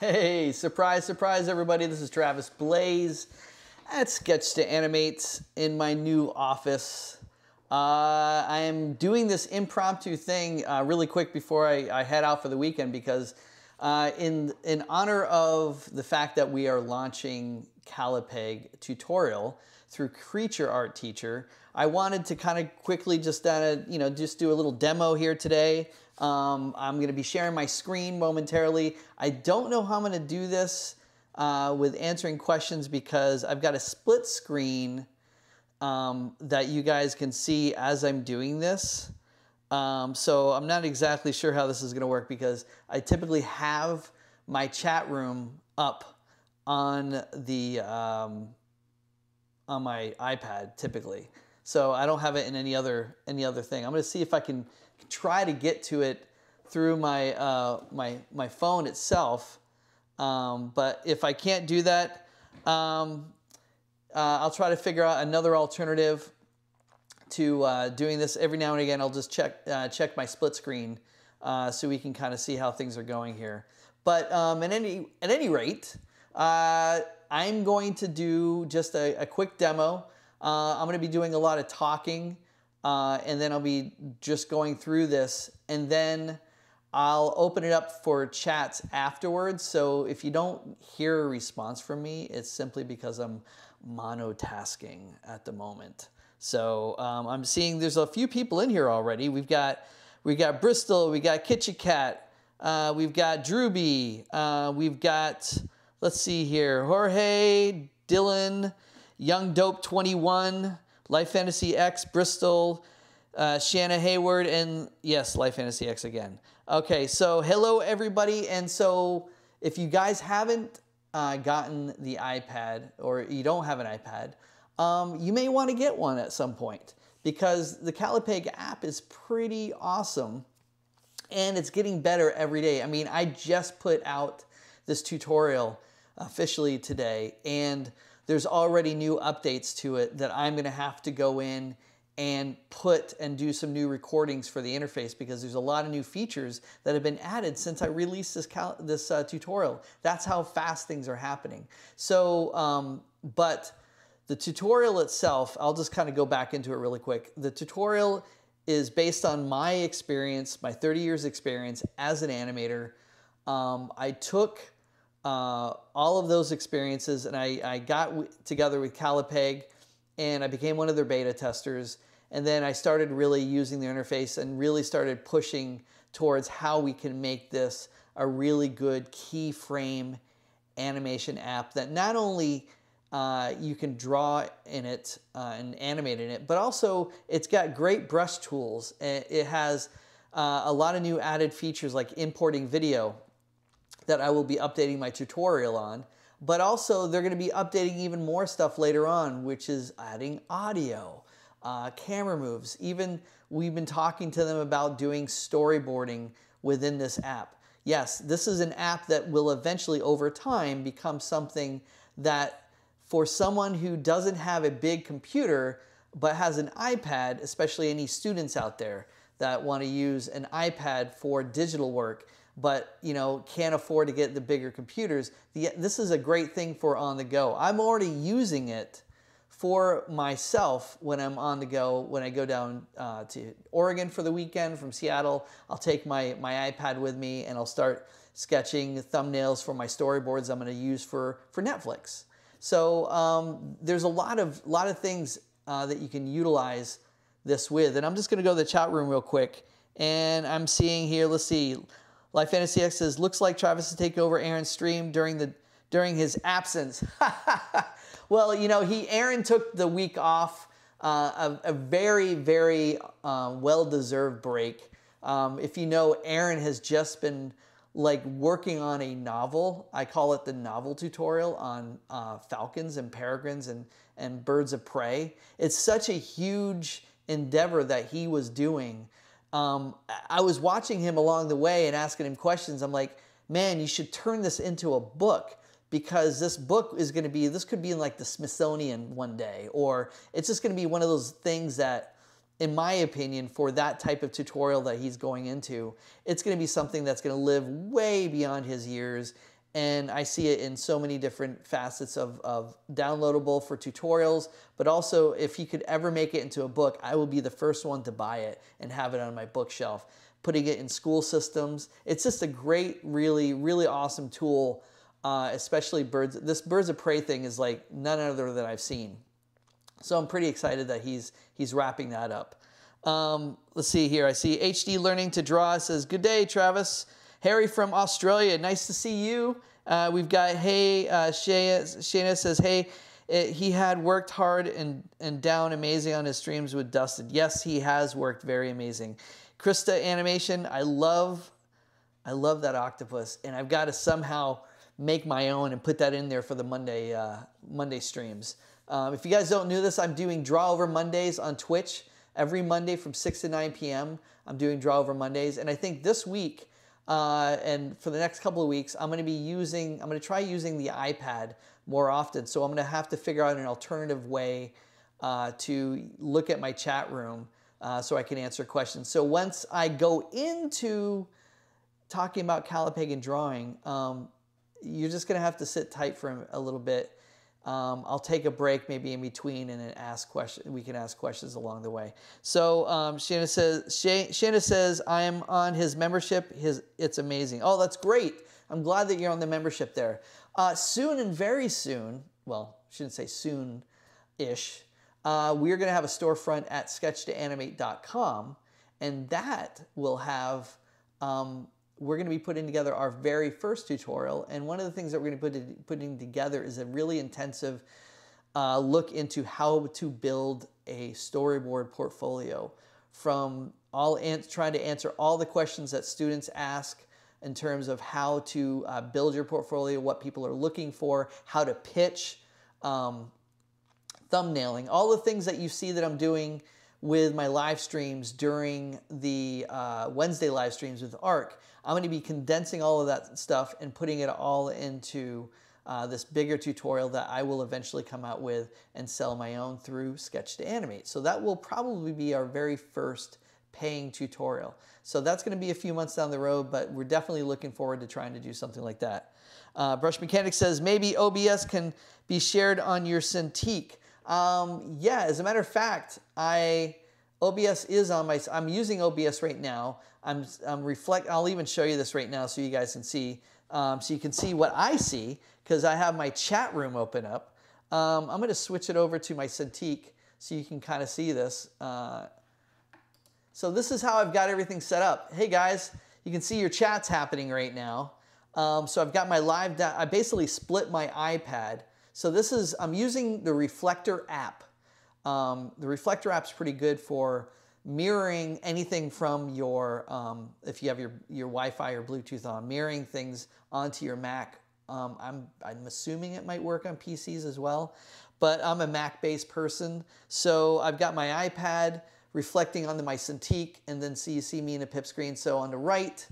Hey, surprise, surprise, everybody. This is Travis Blaise at Sketch to Animate in my new office. Uh, I am doing this impromptu thing uh, really quick before I, I, head out for the weekend because uh, in, in honor of the fact that we are launching Callipeg tutorial through Creature Art Teacher, I wanted to kind of quickly just, uh, you know, just do a little demo here today. Um, I'm going to be sharing my screen momentarily. I don't know how I'm going to do this uh, with answering questions because I've got a split screen um, that you guys can see as I'm doing this. Um, so I'm not exactly sure how this is going to work because I typically have my chat room up on the um, on my iPad typically. So I don't have it in any other any other thing. I'm going to see if I can try to get to it through my, uh, my, my phone itself. Um, but if I can't do that, um, uh, I'll try to figure out another alternative to uh, doing this. Every now and again, I'll just check, uh, check my split screen uh, so we can kind of see how things are going here. But um, at, any, at any rate, uh, I'm going to do just a, a quick demo. I'm going to be doing a lot of talking uh, and then I'll be just going through this and then I'll open it up for chats afterwards. So if you don't hear a response from me, it's simply because I'm monotasking at the moment. So um, I'm seeing there's a few people in here already. We've got we got Bristol, we got Kitchen Cat, uh, we've got Drewby, uh, we've got let's see here, Jorge, Dylan, Young Dope 21. Life Fantasy X, Bristol, uh, Shanna Hayward, and yes, Life Fantasy X again. Okay, so hello everybody. And so if you guys haven't uh, gotten the iPad or you don't have an iPad, um, you may want to get one at some point because the Callipeg app is pretty awesome and it's getting better every day. I mean, I just put out this tutorial officially today and there's already new updates to it that I'm going to have to go in and put and do some new recordings for the interface because there's a lot of new features that have been added since I released this, this uh, tutorial. That's how fast things are happening. So, um, but the tutorial itself, I'll just kind of go back into it really quick. The tutorial is based on my experience, my 30 years experience as an animator. Um, I took uh, all of those experiences, and I, I got together with Callipeg, and I became one of their beta testers. And then I started really using the interface and really started pushing towards how we can make this a really good keyframe animation app that not only uh, you can draw in it uh, and animate in it, but also it's got great brush tools. It has uh, a lot of new added features like importing video that I will be updating my tutorial on. But also they're going to be updating even more stuff later on, which is adding audio, uh, camera moves. Even we've been talking to them about doing storyboarding within this app. Yes, this is an app that will eventually over time become something that for someone who doesn't have a big computer but has an iPad, especially any students out there that want to use an iPad for digital work, but you know can't afford to get the bigger computers. The, this is a great thing for on the go. I'm already using it for myself when I'm on the go. When I go down uh, to Oregon for the weekend from Seattle, I'll take my my iPad with me and I'll start sketching thumbnails for my storyboards I'm going to use for for Netflix. So um, there's a lot of lot of things uh, that you can utilize this with. And I'm just going to go to the chat room real quick. And I'm seeing here, let's see, Life Fantasy X says, looks like Travis is taking over Aaron's stream during the during his absence. well, you know, he Aaron took the week off, uh, a, a, very, very uh, well-deserved break. Um, if you know, Aaron has just been like working on a novel. I call it the novel tutorial on uh, falcons and peregrines and, and birds of prey. It's such a huge endeavor that he was doing. Um, I was watching him along the way and asking him questions. I'm like, man, you should turn this into a book because this book is going to be, this could be in like the Smithsonian one day, or it's just going to be one of those things that in my opinion, for that type of tutorial that he's going into, it's going to be something that's going to live way beyond his years. And I see it in so many different facets of, of downloadable for tutorials, but also if he could ever make it into a book, I will be the first one to buy it and have it on my bookshelf. Putting it in school systems, it's just a great, really, really awesome tool, uh, especially birds. This birds of prey thing is like none other than I've seen. So I'm pretty excited that he's he's wrapping that up. Um, let's see here. I see HD Learning to Draw says, Good day, Travis. Harry from Australia, nice to see you. Uh, we've got, hey, uh, Shayna says, hey, it, he had worked hard and, and down amazing on his streams with Dusted. Yes, he has worked very amazing. Krista Animation, I love, I love that octopus, and I've got to somehow make my own and put that in there for the Monday, uh, Monday streams. Um, if you guys don't know this, I'm doing Draw Over Mondays on Twitch every Monday from 6 to 9 p.m. I'm doing Draw Over Mondays. And I think this week uh, and for the next couple of weeks, I'm going to be using, I'm going to try using the iPad more often. So I'm going to have to figure out an alternative way uh, to look at my chat room uh, so I can answer questions. So once I go into talking about Calipagan drawing, um, you're just going to have to sit tight for a little bit um, I'll take a break maybe in between and then ask questions. We can ask questions along the way. So um, Shanna says, Shanna says, I am on his membership. His, it's amazing. Oh, that's great. I'm glad that you're on the membership there. Uh, soon and very soon, well, shouldn't say soon-ish, uh, we're going to have a storefront at sketch2animate.com, and that will have um, we're going to be putting together our very first tutorial. And one of the things that we're going to be put putting together is a really intensive uh, look into how to build a storyboard portfolio from all trying to answer all the questions that students ask in terms of how to uh, build your portfolio, what people are looking for, how to pitch, um, thumbnailing, all the things that you see that I'm doing with my live streams during the uh, Wednesday live streams with ARC. I'm going to be condensing all of that stuff and putting it all into uh, this bigger tutorial that I will eventually come out with and sell my own through Sketch to Animate. So that will probably be our very first paying tutorial. So that's going to be a few months down the road, but we're definitely looking forward to trying to do something like that. Uh, Brush Mechanic says maybe OBS can be shared on your Cintiq. Um, yeah, as a matter of fact, I OBS is on my. I'm using OBS right now. I'm, I'm reflect. I'll even show you this right now so you guys can see. Um, so you can see what I see because I have my chat room open up. Um, I'm going to switch it over to my Cintiq so you can kind of see this. Uh, so this is how I've got everything set up. Hey guys, you can see your chats happening right now. Um, so I've got my live. I basically split my iPad. So this is I'm using the Reflector app. Um, the Reflector app is pretty good for mirroring anything from your, um, if you have your, your Wi-Fi or Bluetooth on, mirroring things onto your Mac. Um, I'm, I'm assuming it might work on PCs as well, but I'm a Mac-based person. So I've got my iPad reflecting onto my Cintiq, and then see you see me in a pip screen. So on the right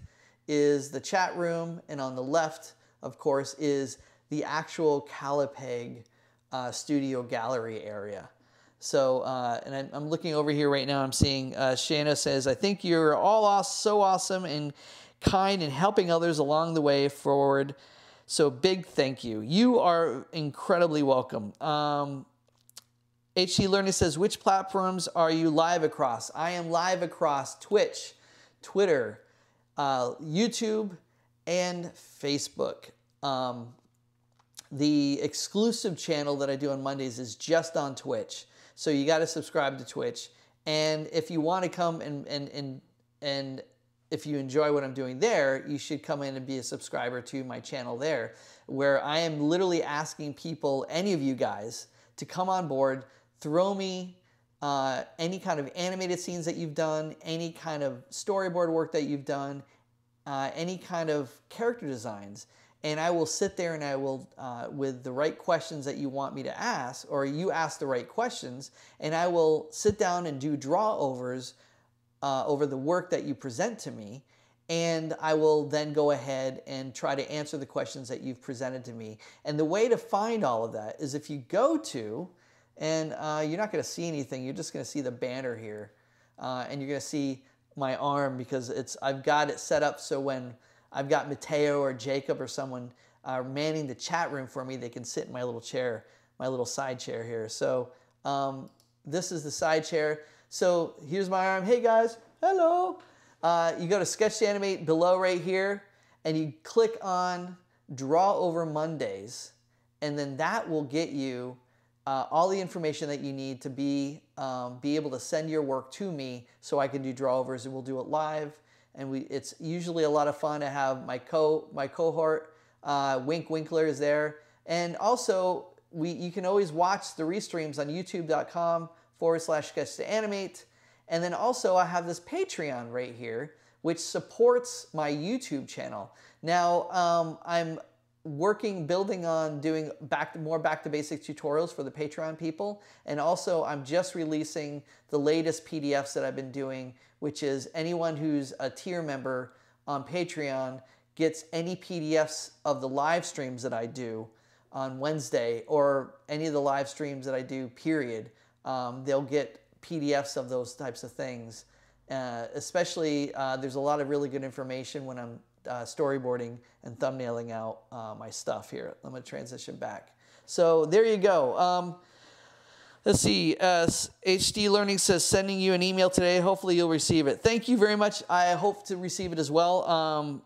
is the chat room, and on the left, of course, is the actual Callipeg uh, studio gallery area. So, uh, and I'm looking over here right now. I'm seeing uh, Shanna says, I think you're all so awesome and kind and helping others along the way forward. So, big thank you. You are incredibly welcome. Um, Learning says, which platforms are you live across? I am live across Twitch, Twitter, uh, YouTube, and Facebook. Um, the exclusive channel that I do on Mondays is just on Twitch. So you got to subscribe to Twitch. And if you want to come and, and, and, and if you enjoy what I'm doing there, you should come in and be a subscriber to my channel there, where I am literally asking people, any of you guys, to come on board, throw me uh, any kind of animated scenes that you've done, any kind of storyboard work that you've done, uh, any kind of character designs. And I will sit there and I will, uh, with the right questions that you want me to ask, or you ask the right questions, and I will sit down and do draw overs uh, over the work that you present to me. And I will then go ahead and try to answer the questions that you've presented to me. And the way to find all of that is if you go to, and uh, you're not going to see anything, you're just going to see the banner here. Uh, and you're going to see my arm because it's I've got it set up so when I've got Mateo or Jacob or someone uh, manning the chat room for me, they can sit in my little chair, my little side chair here. So um, this is the side chair. So here's my arm. Hey guys, hello. Uh, you go to Sketch to Animate below right here, and you click on Draw Over Mondays, and then that will get you uh, all the information that you need to be um, be able to send your work to me so I can do drawovers and we'll do it live and we it's usually a lot of fun to have my co my cohort uh, Wink Winkler is there. And also we you can always watch the restreams on youtube.com forward slash sketch to animate. And then also I have this Patreon right here which supports my YouTube channel. Now um, I'm working, building on doing back more back to basics tutorials for the Patreon people. And also I'm just releasing the latest PDFs that I've been doing, which is anyone who's a tier member on Patreon gets any PDFs of the live streams that I do on Wednesday or any of the live streams that I do, period. Um, they'll get PDFs of those types of things. Uh, especially, uh, there's a lot of really good information when I'm uh, storyboarding and thumbnailing out uh, my stuff here. I'm going to transition back. So there you go. Um, let's see. Uh, HD Learning says sending you an email today. Hopefully you'll receive it. Thank you very much. I hope to receive it as well. Um,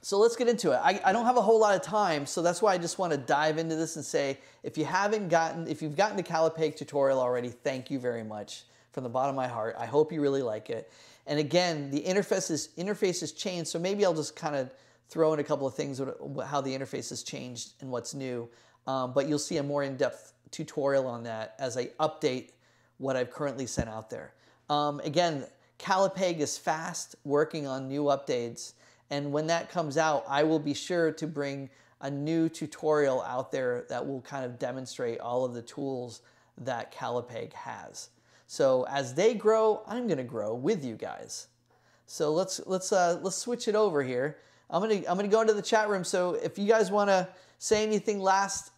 so let's get into it. I, I, don't have a whole lot of time, so that's why I just want to dive into this and say, if you haven't gotten, if you've gotten the Callipeg tutorial already, thank you very much from the bottom of my heart. I hope you really like it. And again, the interface is, interface has changed, so maybe I'll just kind of throw in a couple of things, how the interface has changed and what's new. Um, but you'll see a more in-depth tutorial on that as I update what I've currently sent out there. Um, again, Callipeg is fast working on new updates. And when that comes out, I will be sure to bring a new tutorial out there that will kind of demonstrate all of the tools that Callipeg has. So as they grow, I'm going to grow with you guys. So let's let's uh, let's switch it over here. I'm gonna I'm gonna go into the chat room. So if you guys want to say anything last,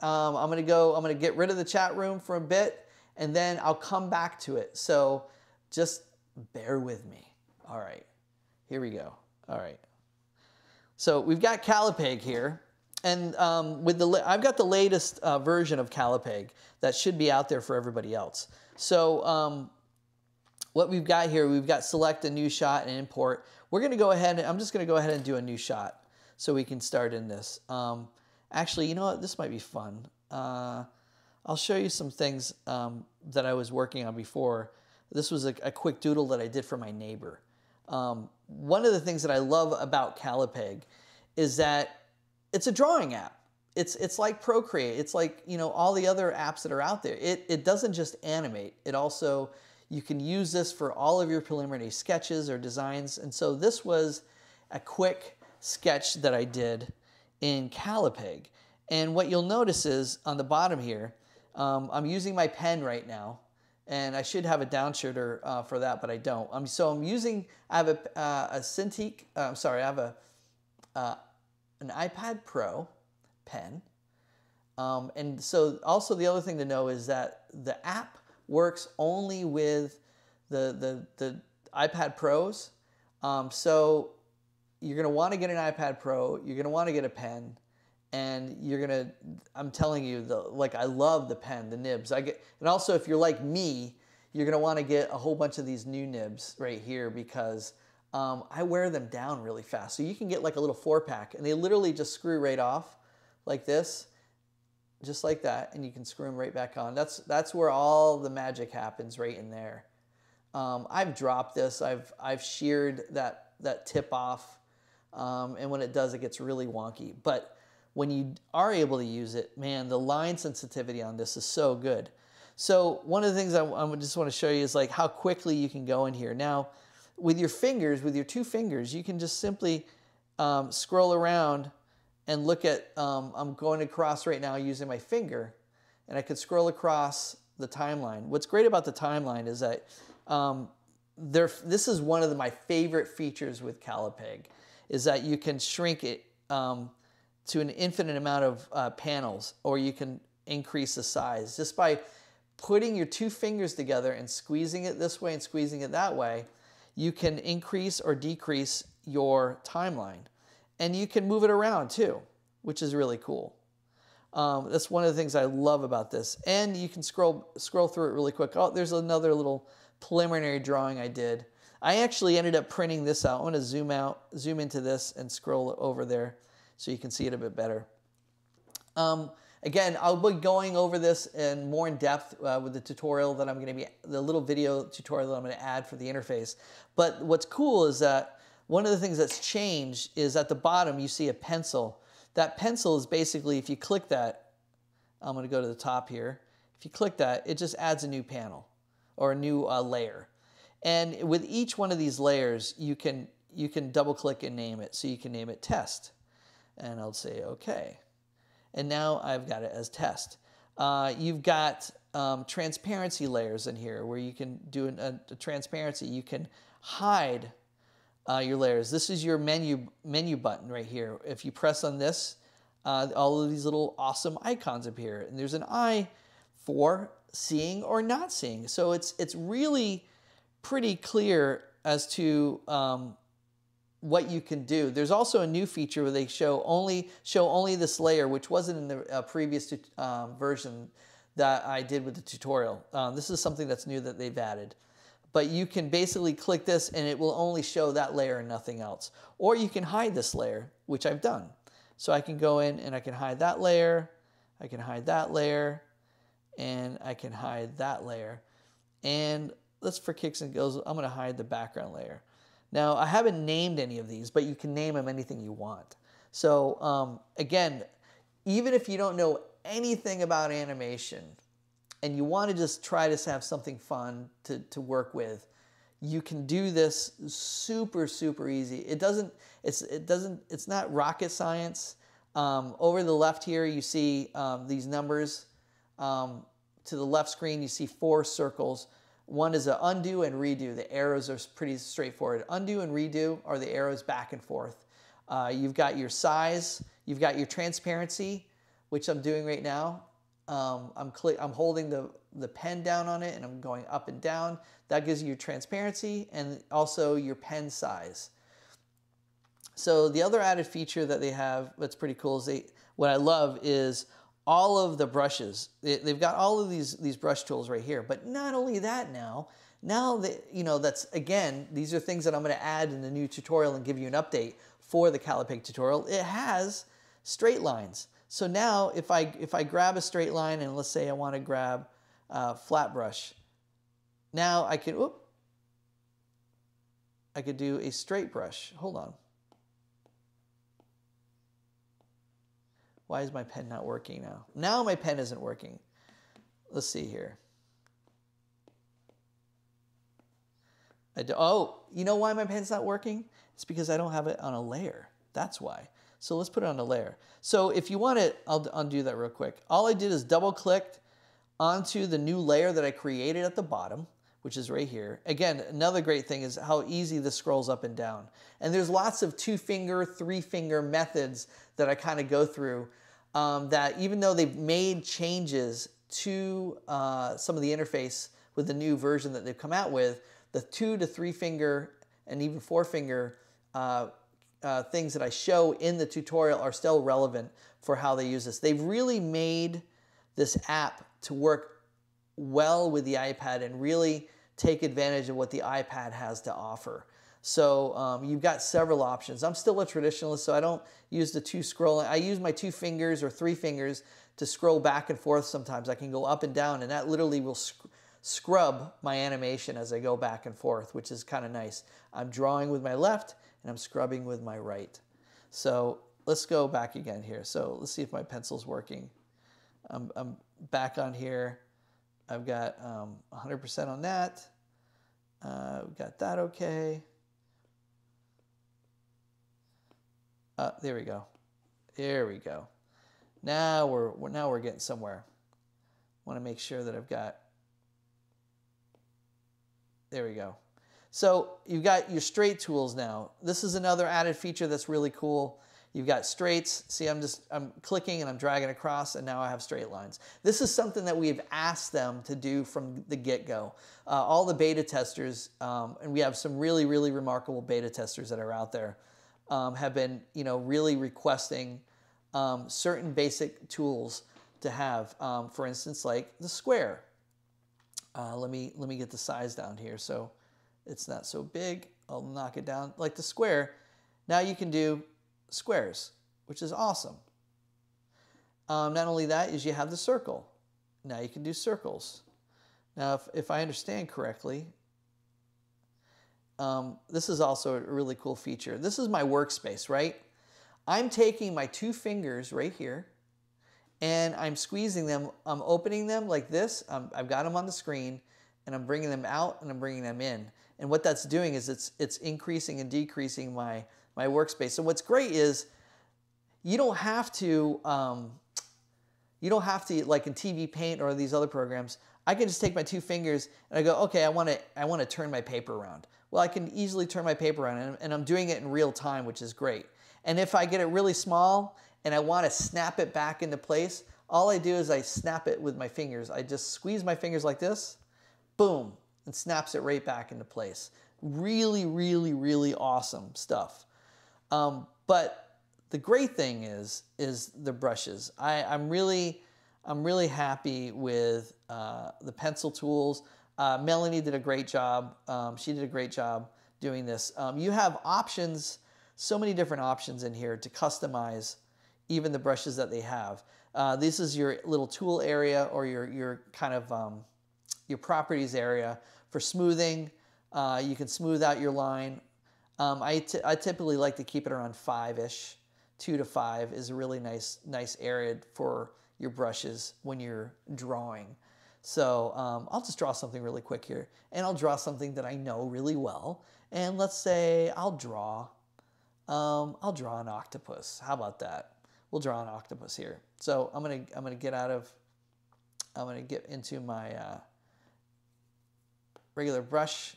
um, I'm gonna go. I'm gonna get rid of the chat room for a bit, and then I'll come back to it. So just bear with me. All right, here we go. All right. So we've got Callipeg here, and um, with the I've got the latest uh, version of Callipeg that should be out there for everybody else. So um, what we've got here, we've got select a new shot and import. We're going to go ahead, and I'm just going to go ahead and do a new shot so we can start in this. Um, actually, you know what? This might be fun. Uh, I'll show you some things um, that I was working on before. This was a, a, quick doodle that I did for my neighbor. Um, one of the things that I love about Callipeg is that it's a drawing app it's it's like Procreate. It's like you know all the other apps that are out there. It it doesn't just animate. It also you can use this for all of your preliminary sketches or designs. And so this was a quick sketch that I did in Callipeg. And what you'll notice is on the bottom here, um, I'm using my pen right now. And I should have a downshifter uh, for that, but I don't. Um, so I'm using, I have a, uh, a Cintiq, uh, I'm sorry, I have a, uh, an iPad Pro pen. Um, and so also the other thing to know is that the app works only with the, the, the iPad Pros. Um, so you're going to want to get an iPad Pro, you're going to want to get a pen, and you're going to, I'm telling you, the, like I love the pen, the nibs. I get, and also if you're like me, you're going to want to get a whole bunch of these new nibs right here because um, I wear them down really fast. So you can get like a little four pack and they literally just screw right off like this, just like that, and you can screw them right back on. That's, that's where all the magic happens, right in there. Um, I've dropped this, I've, I've sheared that, that tip off, um, and when it does, it gets really wonky. But when you are able to use it, man, the line sensitivity on this is so good. So one of the things I, I just want to show you is like how quickly you can go in here. Now, with your fingers, with your two fingers, you can just simply um, scroll around and look at, um, I'm going across right now using my finger, and I could scroll across the timeline. What's great about the timeline is that um, there, this is one of the, my favorite features with Callipeg, is that you can shrink it um, to an infinite amount of uh, panels, or you can increase the size just by putting your two fingers together and squeezing it this way and squeezing it that way. You can increase or decrease your timeline, and you can move it around too, which is really cool. Um, that's one of the things I love about this. And you can scroll scroll through it really quick. Oh, there's another little preliminary drawing I did. I actually ended up printing this out. I'm going to zoom out, zoom into this and scroll over there so you can see it a bit better. Um, again, I'll be going over this in more in depth uh, with the tutorial that I'm going to be, the little video tutorial that I'm going to add for the interface. But what's cool is that one of the things that's changed is at the bottom you see a pencil. That pencil is basically, if you click that, I'm going to go to the top here. If you click that, it just adds a new panel or a new uh, layer. And with each one of these layers, you can, you can double click and name it. So you can name it test. And I'll say okay. And now I've got it as test. Uh, you've got um, transparency layers in here where you can do an, a, a, transparency. You can hide uh, your layers. This is your menu, menu button right here. If you press on this, uh, all of these little awesome icons appear. And there's an eye for seeing or not seeing. So it's, it's really pretty clear as to um, what you can do. There's also a new feature where they show only show only this layer, which wasn't in the uh, previous um, version that I did with the tutorial. Um, this is something that's new that they've added. But you can basically click this and it will only show that layer and nothing else. Or you can hide this layer, which I've done. So I can go in and I can hide that layer, I can hide that layer, and I can hide that layer. And let's for kicks and giggles, I'm gonna hide the background layer. Now, I haven't named any of these, but you can name them anything you want. So um, again, even if you don't know anything about animation and you want to just try to have something fun to, to work with, you can do this super, super easy. It doesn't, it's, it doesn't, it's not rocket science. Um, over the left here, you see um, these numbers. Um, to the left screen, you see four circles. One is a undo and redo. The arrows are pretty straightforward. Undo and redo are the arrows back and forth. Uh, you've got your size, you've got your transparency, which I'm doing right now. Um, I'm, I'm holding the, the pen down on it and I'm going up and down. That gives you transparency and also your pen size. So the other added feature that they have that's pretty cool is they, what I love is all of the brushes. They've got all of these, these brush tools right here. But not only that now, now that, you know, that's, again, these are things that I'm going to add in the new tutorial and give you an update for the Callipeg tutorial. It has straight lines. So now if I, if I grab a straight line and let's say I want to grab a flat brush, now I can, whoop, I could do a straight brush. Hold on. Why is my pen not working now? Now my pen isn't working. Let's see here. I Do, oh, you know why my pen's not working? It's because I don't have it on a layer. That's why. So let's put it on a layer. So if you want it, I'll undo that real quick. All I did is double clicked onto the new layer that I created at the bottom, which is right here. Again, another great thing is how easy this scrolls up and down. And there's lots of two finger, three finger methods that I kind of go through um, that even though they've made changes to uh, some of the interface with the new version that they've come out with, the two to three finger and even four finger uh, uh, things that I show in the tutorial are still relevant for how they use this. They've really made this app to work well with the iPad and really take advantage of what the iPad has to offer. So um, you've got several options. I'm still a traditionalist, so I don't use the two scrolling. I use my two fingers or three fingers to scroll back and forth sometimes. I can go up and down, and that literally will sc scrub my animation as I go back and forth, which is kind of nice. I'm drawing with my left, and I'm scrubbing with my right. So let's go back again here. So let's see if my pencil's working. I'm, I'm back on here. I've got 100% um, on that. Uh, we've got that okay. Uh, there we go. There we go. Now we're, we're now we're getting somewhere. Want to make sure that I've got. There we go. So you've got your straight tools now. This is another added feature that's really cool. You've got straights. See, I'm just, I'm clicking and I'm dragging across and now I have straight lines. This is something that we've asked them to do from the get-go. Uh, all the beta testers, um, and we have some really, really remarkable beta testers that are out there, um, have been, you know, really requesting um, certain basic tools to have. Um, for instance, like the square. Uh, let me let me get the size down here so it's not so big. I'll knock it down like the square. Now you can do squares, which is awesome. Um, not only that is you have the circle. Now you can do circles. Now, if, if I understand correctly, um, this is also a really cool feature. This is my workspace, right? I'm taking my two fingers right here and I'm squeezing them. I'm opening them like this. I've got them on the screen and I'm bringing them out and I'm bringing them in. And what that's doing is it's, it's increasing and decreasing my, my workspace. And what's great is you don't have to, um, you don't have to, like in TV Paint or these other programs, I can just take my two fingers and I go, okay, I want to, I want to turn my paper around. Well, I can easily turn my paper around and, and I'm doing it in real time, which is great. And if I get it really small and I want to snap it back into place, all I do is I snap it with my fingers. I just squeeze my fingers like this, boom, and snaps it right back into place. Really, really, really awesome stuff. Um, but the great thing is, is the brushes. I, I'm really, I'm really happy with uh, the pencil tools. Uh, Melanie did a great job. Um, she did a great job doing this. Um, you have options, so many different options in here to customize even the brushes that they have. Uh, this is your little tool area or your, your kind of um, your properties area for smoothing. Uh, you can smooth out your line. Um, I, I typically like to keep it around five-ish. Two to five is a really nice, nice area for your brushes when you're drawing. So um, I'll just draw something really quick here. And I'll draw something that I know really well. And let's say I'll draw, um, I'll draw an octopus. How about that? We'll draw an octopus here. So I'm gonna, I'm gonna get out of, I'm gonna get into my uh, regular brush.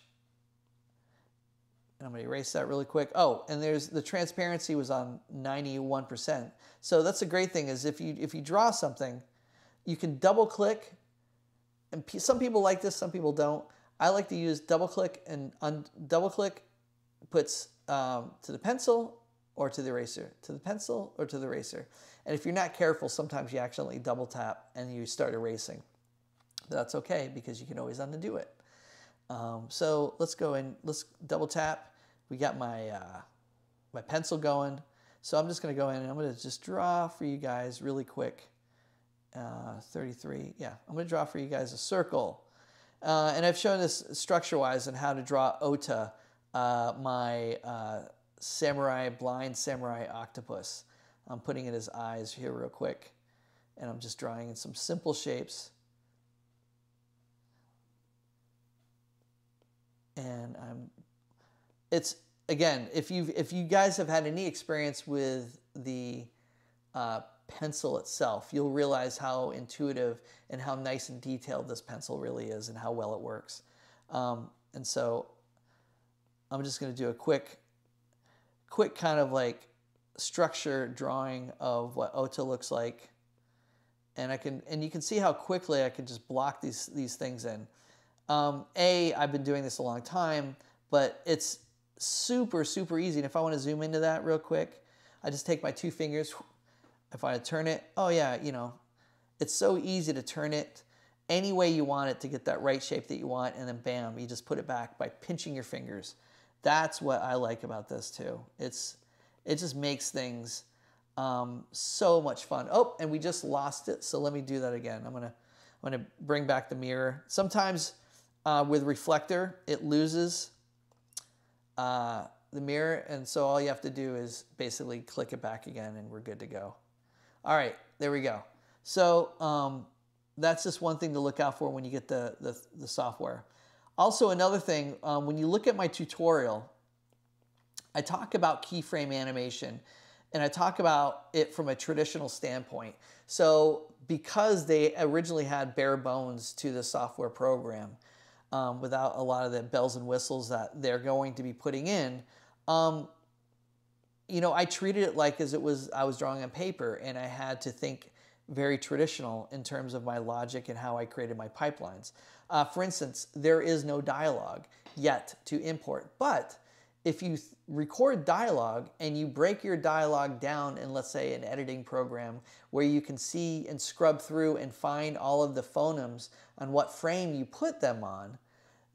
And I'm gonna erase that really quick. Oh, and there's the transparency was on 91%. So that's a great thing is if you, if you draw something, you can double click and some people like this, some people don't. I like to use double click and double click puts um, to the pencil or to the eraser, to the pencil or to the eraser. And if you're not careful, sometimes you accidentally double tap and you start erasing. That's okay because you can always undo it. Um, so let's go and let's double tap. We got my, uh, my pencil going. So I'm just gonna go in and I'm gonna just draw for you guys really quick. Uh, 33, yeah, I'm gonna draw for you guys a circle. Uh, and I've shown this structure-wise on how to draw Ota, uh, my uh, samurai, blind samurai octopus. I'm putting in his eyes here real quick. And I'm just drawing in some simple shapes. And I'm, it's, again, if, you if you guys have had any experience with the uh, pencil itself, you'll realize how intuitive and how nice and detailed this pencil really is and how well it works. Um, and so I'm just going to do a quick, quick kind of like structure drawing of what Ota looks like. And I can, and you can see how quickly I can just block these, these things in. Um, a, I've been doing this a long time, but it's super, super easy. And if I want to zoom into that real quick, I just take my two fingers, if I turn it, oh yeah, you know, it's so easy to turn it any way you want it to get that right shape that you want, and then bam, you just put it back by pinching your fingers. That's what I like about this too. It's it just makes things um, so much fun. Oh, and we just lost it, so let me do that again. I'm gonna I'm gonna bring back the mirror. Sometimes uh, with reflector, it loses uh, the mirror, and so all you have to do is basically click it back again, and we're good to go. All right, there we go. So um, that's just one thing to look out for when you get the, the, the software. Also, another thing, um, when you look at my tutorial, I talk about keyframe animation. And I talk about it from a traditional standpoint. So, because they originally had bare bones to the software program, um, without a lot of the bells and whistles that they're going to be putting in, um, you know, I treated it like as it was I was drawing on paper, and I had to think very traditional in terms of my logic and how I created my pipelines. Uh, for instance, there is no dialogue yet to import, but if you record dialogue and you break your dialogue down in, let's say, an editing program where you can see and scrub through and find all of the phonemes on what frame you put them on,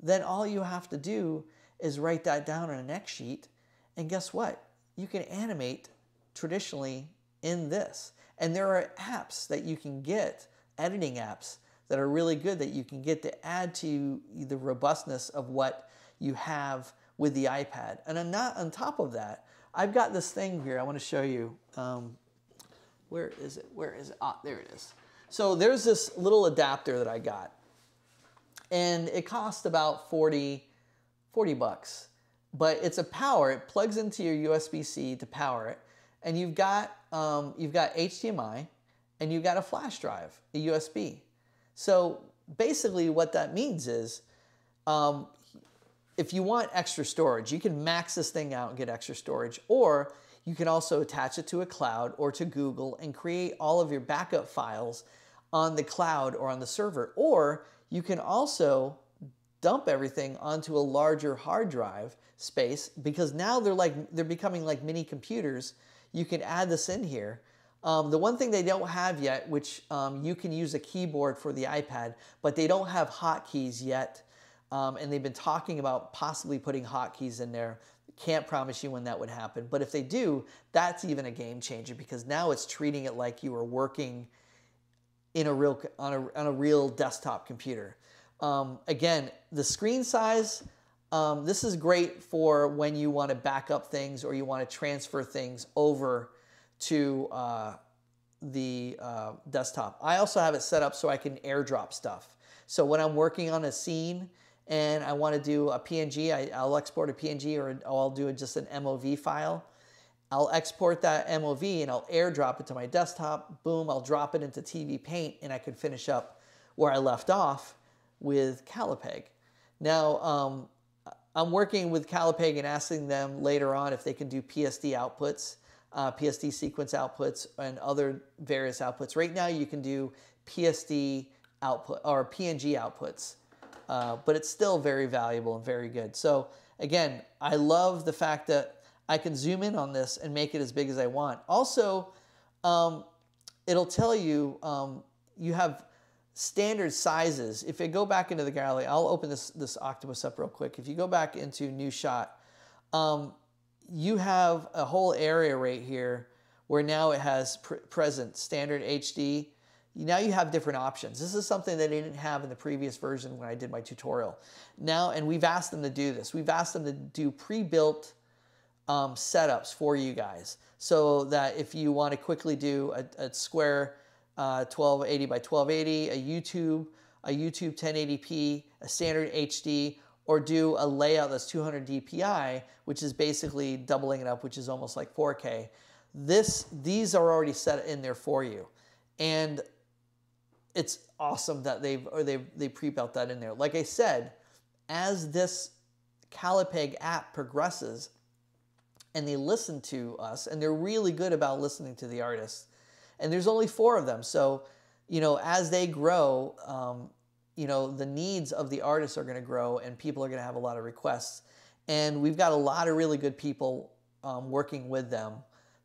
then all you have to do is write that down on an X sheet. And guess what? You can animate traditionally in this. And there are apps that you can get, editing apps that are really good that you can get to add to the robustness of what you have with the iPad. And on, not, on top of that, I've got this thing here I want to show you. Um, where is it? Where is it? Ah, there it is. So there's this little adapter that I got. And it cost about 40, 40 bucks. But it's a power, it plugs into your USB-C to power it. And you've got, um, you've got HDMI and you've got a flash drive, a USB. So basically what that means is um, if you want extra storage, you can max this thing out and get extra storage, or you can also attach it to a cloud or to Google and create all of your backup files on the cloud or on the server. Or you can also dump everything onto a larger hard drive space because now they're like they're becoming like mini computers. You can add this in here. Um, the one thing they don't have yet, which um, you can use a keyboard for the iPad, but they don't have hotkeys yet um, and they've been talking about possibly putting hotkeys in there. Can't promise you when that would happen, but if they do, that's even a game changer because now it's treating it like you are working in a real on a, on a real desktop computer. Um, again, the screen size. Um, this is great for when you want to back up things or you want to transfer things over to uh, the uh, desktop. I also have it set up so I can airdrop stuff. So when I'm working on a scene and I want to do a PNG, I, will export a PNG or I'll do just an MOV file. I'll export that MOV and I'll airdrop it to my desktop. Boom, I'll drop it into TV Paint and I can finish up where I left off with Callipeg. Now, um, I'm working with Callipeg and asking them later on if they can do PSD outputs, uh, PSD sequence outputs, and other various outputs. Right now, you can do PSD output or PNG outputs uh, but it's still very valuable and very good. So again, I love the fact that I can zoom in on this and make it as big as I want. Also, um, it'll tell you um, you have standard sizes. If I go back into the gallery, I'll open this, this octopus up real quick. If you go back into new shot, um, you have a whole area right here where now it has pr present standard HD, now you have different options. This is something that I didn't have in the previous version when I did my tutorial. Now, and we've asked them to do this. We've asked them to do pre-built um, setups for you guys so that if you want to quickly do a, a square uh, 1280 by 1280, a YouTube, a YouTube 1080p, a standard HD, or do a layout that's 200 DPI, which is basically doubling it up, which is almost like 4K. This, these are already set in there for you. And it's awesome that they've or they've they pre-built that in there. Like I said, as this Callipeg app progresses and they listen to us and they're really good about listening to the artists. And there's only four of them. So, you know, as they grow, um, you know, the needs of the artists are going to grow and people are going to have a lot of requests. And we've got a lot of really good people um, working with them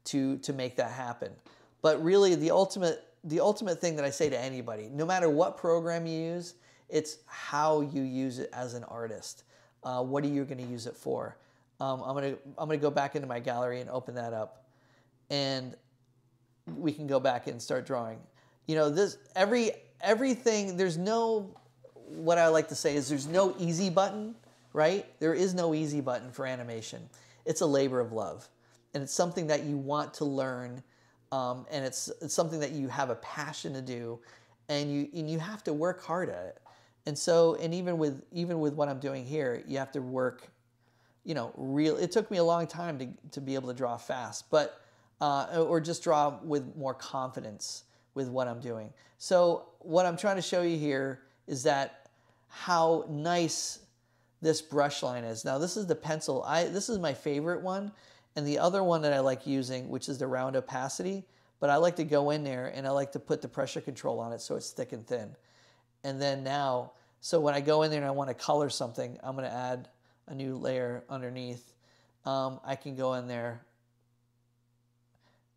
to, to make that happen. But really, the ultimate the ultimate thing that I say to anybody, no matter what program you use, it's how you use it as an artist. Uh, what are you going to use it for? Um, I'm gonna I'm gonna go back into my gallery and open that up, and we can go back and start drawing. You know, this every everything. There's no what I like to say is there's no easy button, right? There is no easy button for animation. It's a labor of love, and it's something that you want to learn um, and it's, it's something that you have a passion to do, and you and you have to work hard at it. And so, and even with even with what I'm doing here, you have to work. You know, real. It took me a long time to to be able to draw fast, but uh, or just draw with more confidence with what I'm doing. So what I'm trying to show you here is that how nice this brush line is. Now this is the pencil. I This is my favorite one. And the other one that I like using, which is the round opacity, but I like to go in there and I like to put the pressure control on it so it's thick and thin. And then now, so when I go in there and I want to color something, I'm going to add a new layer underneath. Um, I can go in there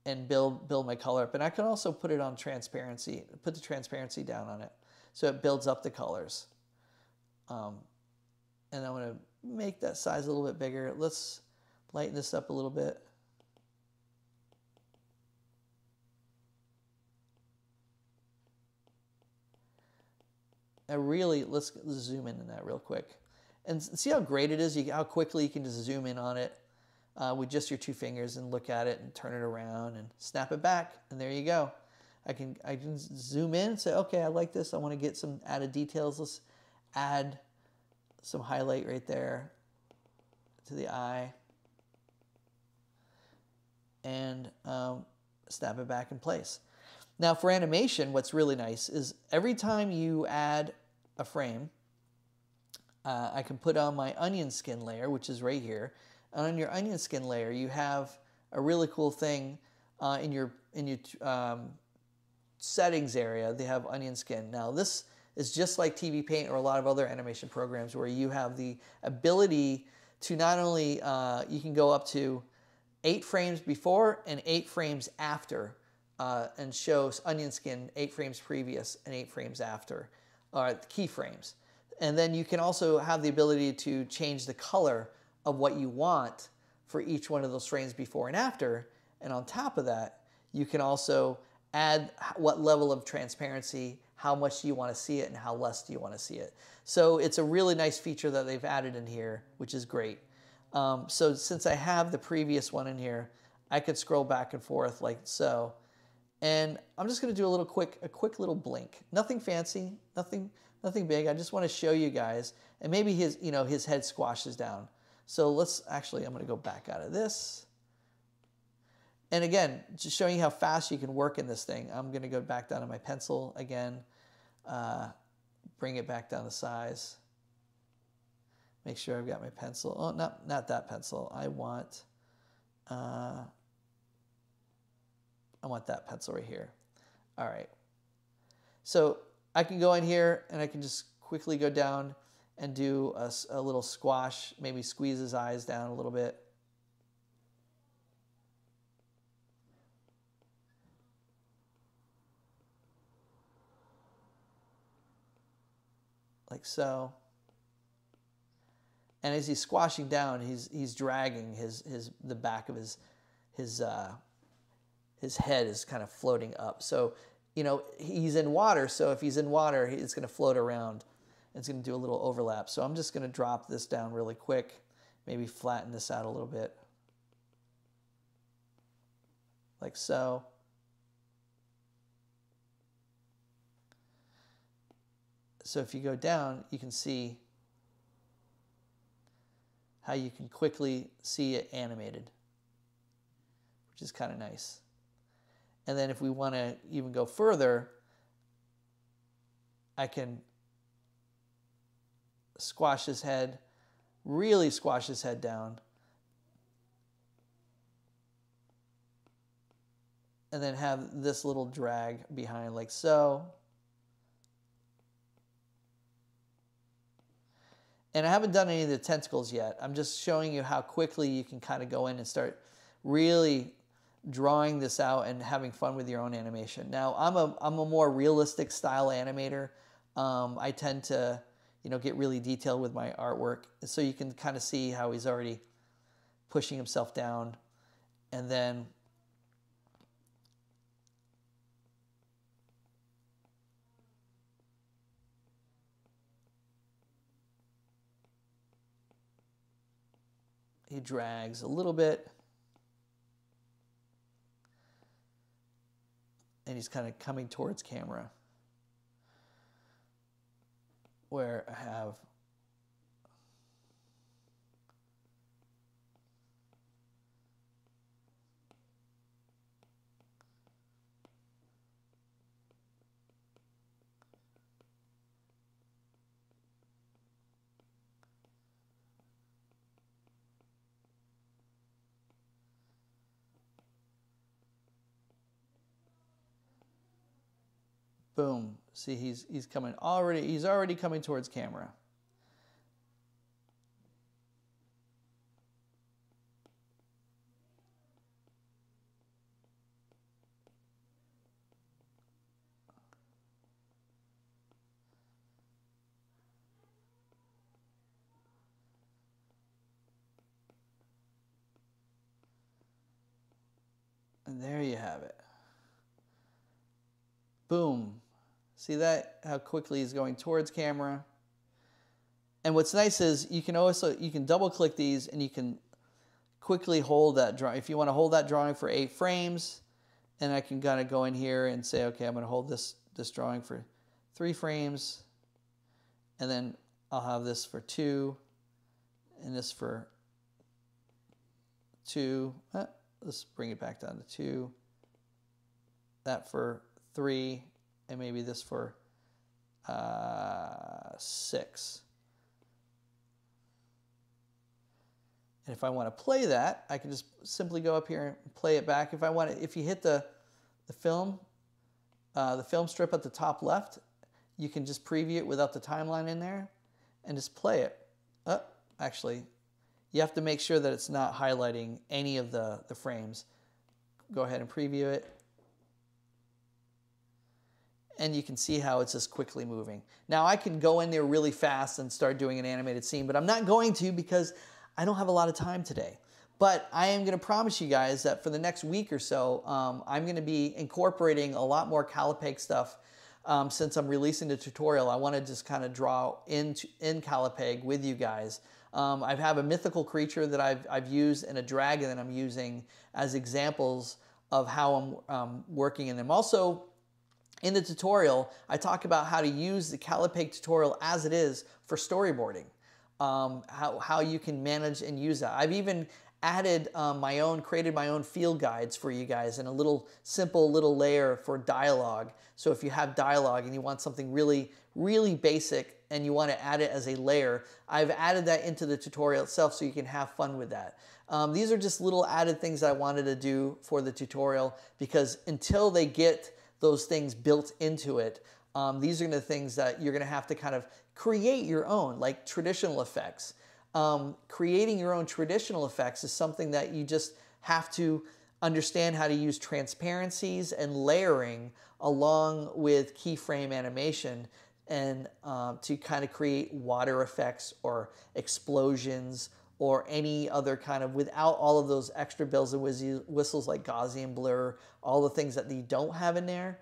and build build my color up. And I can also put it on transparency, put the transparency down on it. So it builds up the colors. Um, and I'm to make that size a little bit bigger. Let's lighten this up a little bit. I really, let's zoom in on that real quick. And see how great it is, you, how quickly you can just zoom in on it uh, with just your two fingers and look at it and turn it around and snap it back. And there you go. I can, I can zoom in and say, okay, I like this. I want to get some added details. Let's add some highlight right there to the eye and um, snap it back in place. Now for animation, what's really nice is every time you add a frame, uh, I can put on my onion skin layer, which is right here. And on your onion skin layer, you have a really cool thing uh, in your in your um, settings area. They have onion skin. Now this is just like TV Paint or a lot of other animation programs where you have the ability to not only uh, you can go up to eight frames before and eight frames after uh, and shows onion skin eight frames previous and eight frames after, uh, keyframes. And then you can also have the ability to change the color of what you want for each one of those frames before and after. And on top of that, you can also add what level of transparency, how much do you want to see it, and how less do you want to see it. So it's a really nice feature that they've added in here, which is great. Um, so since I have the previous one in here, I could scroll back and forth like so. And I'm just going to do a little quick, a quick little blink. Nothing fancy, nothing, nothing big. I just want to show you guys. And maybe his, you know, his head squashes down. So let's actually, I'm going to go back out of this. And again, just showing you how fast you can work in this thing. I'm going to go back down to my pencil again, uh, bring it back down to size. Make sure I've got my pencil. Oh, not, not that pencil. I want, uh, I want that pencil right here. All right. So I can go in here and I can just quickly go down and do a, a little squash, maybe squeeze his eyes down a little bit. Like so. And as he's squashing down, he's, he's dragging his, his, the back of his, his uh, his head is kind of floating up. So, you know, he's in water. So if he's in water, it's going to float around. It's going to do a little overlap. So I'm just going to drop this down really quick. Maybe flatten this out a little bit. Like so. So if you go down, you can see how you can quickly see it animated, which is kind of nice. And then if we want to even go further, I can squash his head, really squash his head down. And then have this little drag behind like so. And I haven't done any of the tentacles yet. I'm just showing you how quickly you can kind of go in and start really drawing this out and having fun with your own animation. Now, I'm a, I'm a more realistic style animator. Um, I tend to, you know, get really detailed with my artwork. So you can kind of see how he's already pushing himself down. And then he drags a little bit. and he's kind of coming towards camera where I have Boom. See, he's he's coming already. He's already coming towards camera. And there you have it. Boom. See that? How quickly he's going towards camera. And what's nice is you can also, you can double click these and you can quickly hold that drawing. If you want to hold that drawing for eight frames, and I can kind of go in here and say, okay, I'm going to hold this, this drawing for three frames, and then I'll have this for two, and this for two. Uh, let's bring it back down to two. That for three, and maybe this for uh, six. And if I want to play that, I can just simply go up here and play it back. If I want to, if you hit the, the film, uh, the film strip at the top left, you can just preview it without the timeline in there and just play it. Oh, actually, you have to make sure that it's not highlighting any of the, the frames. Go ahead and preview it. And you can see how it's just quickly moving. Now I can go in there really fast and start doing an animated scene, but I'm not going to because I don't have a lot of time today. But I am going to promise you guys that for the next week or so, um, I'm going to be incorporating a lot more Callipeg stuff um, since I'm releasing the tutorial. I want to just kind of draw into, in Callipeg with you guys. Um, I have a mythical creature that I've, I've used and a dragon that I'm using as examples of how I'm um, working in them. Also, in the tutorial, I talk about how to use the Callipeg tutorial as it is for storyboarding um, how, how you can manage and use that. I've even added um, my own, created my own field guides for you guys and a little simple little layer for dialogue. So if you have dialogue and you want something really, really basic and you want to add it as a layer, I've added that into the tutorial itself so you can have fun with that. Um, these are just little added things I wanted to do for the tutorial because until they get those things built into it, um, these are the things that you're going to have to kind of create your own, like traditional effects. Um, creating your own traditional effects is something that you just have to understand how to use transparencies and layering along with keyframe animation and um, to kind of create water effects or explosions or any other kind of without all of those extra bells and whistles like Gaussian blur, all the things that you don't have in there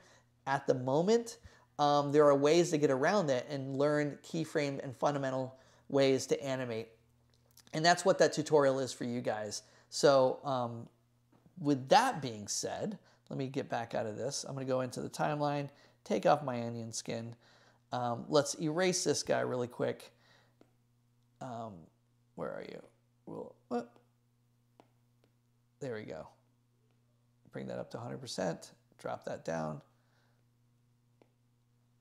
at the moment um, there are ways to get around that and learn keyframe and fundamental ways to animate. And that's what that tutorial is for you guys. So um, with that being said, let me get back out of this. I'm going to go into the timeline, take off my onion skin. Um, let's erase this guy really quick. Um, where are you? We'll, oh, there we go. Bring that up to 100%, drop that down.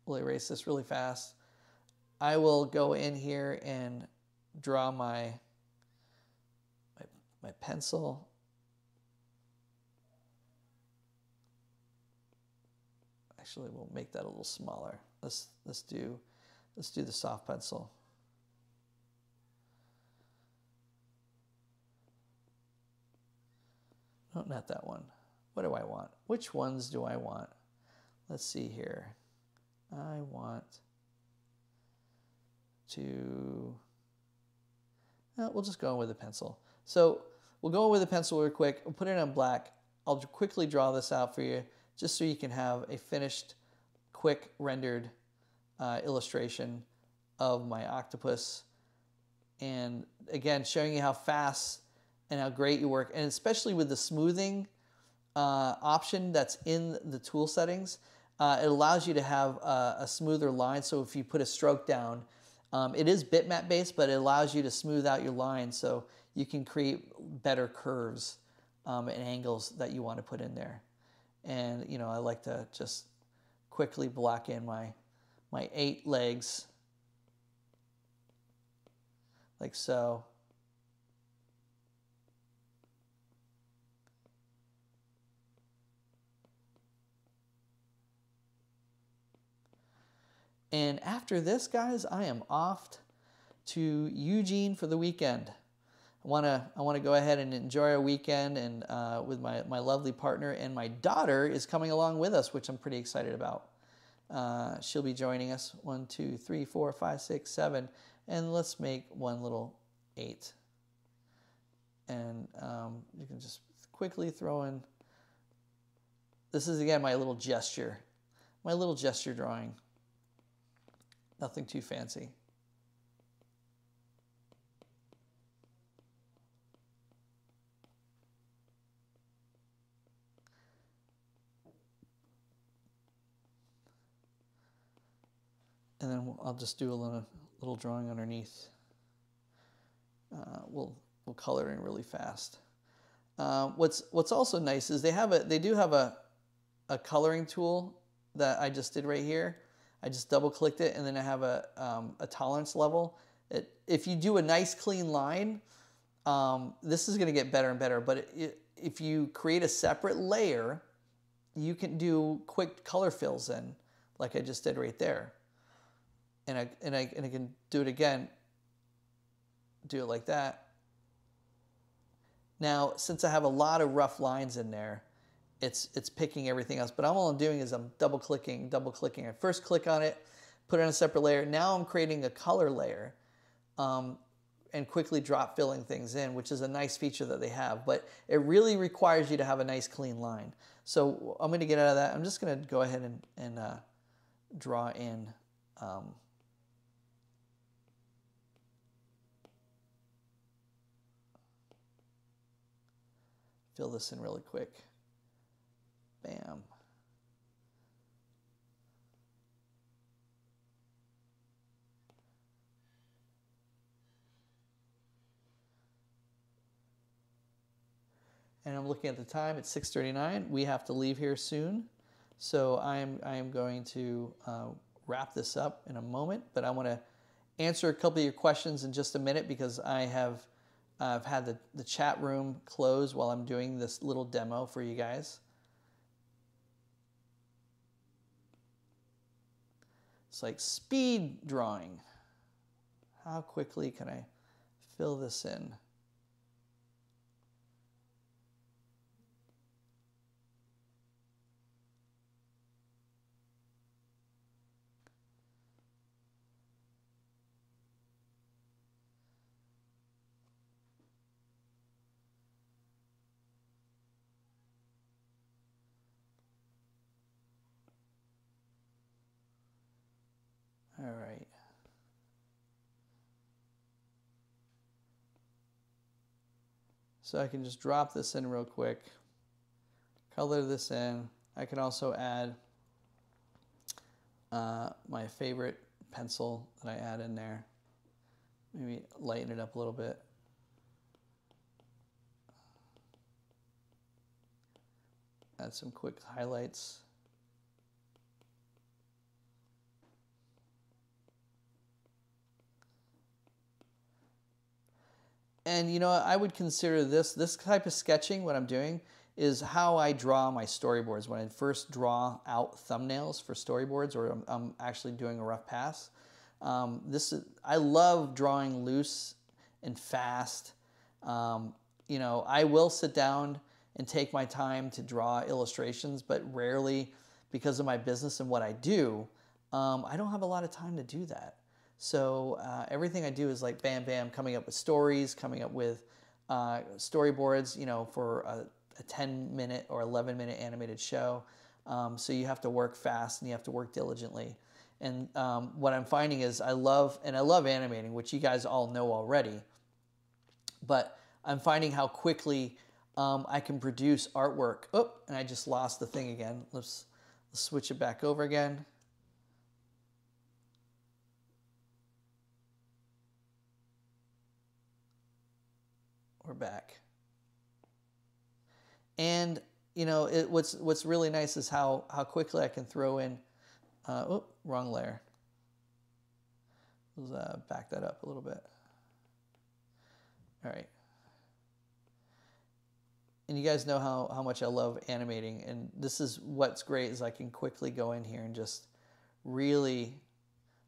We'll erase this really fast. I will go in here and draw my, my, my pencil. Actually, we'll make that a little smaller. Let's, let's, do, let's do the soft pencil. No, not that one. What do I want? Which ones do I want? Let's see here. I want to, well, we'll just go in with a pencil. So we'll go in with a pencil real quick. We'll put it on black. I'll quickly draw this out for you just so you can have a finished, quick rendered uh, illustration of my octopus. And again, showing you how fast and how great you work. And especially with the smoothing uh, option that's in the tool settings, uh, it allows you to have a, a, smoother line. So if you put a stroke down, um, it is bitmap based, but it allows you to smooth out your line so you can create better curves um, and angles that you want to put in there. And you know, I like to just quickly block in my my eight legs like so. And after this, guys, I am off to Eugene for the weekend. I want to I want to go ahead and enjoy a weekend and uh, with my, my lovely partner and my daughter is coming along with us, which I'm pretty excited about. Uh, she'll be joining us. One, two, three, four, five, six, seven, and let's make one little eight. And um, you can just quickly throw in. This is again my little gesture, my little gesture drawing. Nothing too fancy. and then I'll just do a little, little drawing underneath. Uh, we'll we'll color in really fast. Uh, what's what's also nice is they have a they do have a a coloring tool that I just did right here. I just double clicked it and then I have a um, a tolerance level. It, if you do a nice clean line, um, this is going to get better and better. But it, if you create a separate layer, you can do quick color fills in, like I just did right there and I, and I, and I can do it again, do it like that. Now, since I have a lot of rough lines in there, it's, it's picking everything else, but I'm all I'm doing is I'm double clicking, double clicking. I first click on it, put it on a separate layer. Now I'm creating a color layer um, and quickly drop filling things in, which is a nice feature that they have, but it really requires you to have a nice clean line. So I'm gonna get out of that. I'm just gonna go ahead and, and uh, draw in um, fill this in really quick. Bam. And I'm looking at the time, it's 6.39. We have to leave here soon. So I'm, I am going to uh, wrap this up in a moment, but I want to answer a couple of your questions in just a minute because I have I've had the, the chat room closed while I'm doing this little demo for you guys. It's like speed drawing. How quickly can I fill this in? All right. So I can just drop this in real quick, color this in. I can also add uh, my favorite pencil that I add in there. Maybe lighten it up a little bit. Add some quick highlights. And you know, I would consider this this type of sketching. What I'm doing is how I draw my storyboards. When I first draw out thumbnails for storyboards, or I'm, I'm actually doing a rough pass. Um, this is I love drawing loose and fast. Um, you know, I will sit down and take my time to draw illustrations, but rarely because of my business and what I do, um, I don't have a lot of time to do that. So uh, everything I do is like bam, bam, coming up with stories, coming up with uh, storyboards, you know, for a, a, 10 minute or 11 minute animated show. Um, so you have to work fast and you have to work diligently. And um, what I'm finding is I love, and I love animating, which you guys all know already, but I'm finding how quickly um, I can produce artwork. Oh, and I just lost the thing again. Let's, let's switch it back over again. Back. And you know, it, what's what's really nice is how how quickly I can throw in. Uh, wrong layer. Let's uh, back that up a little bit. All right. And you guys know how, how much I love animating. And this is what's great is I can quickly go in here and just really